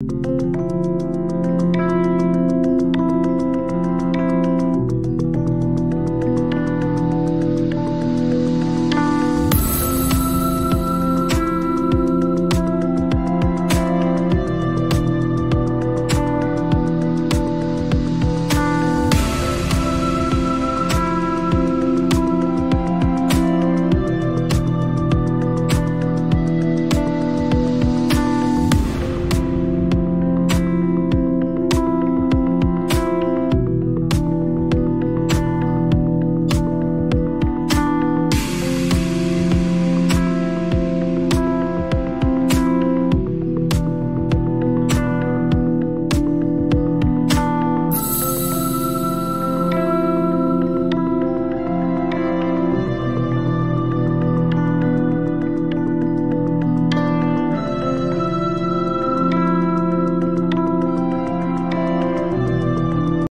Música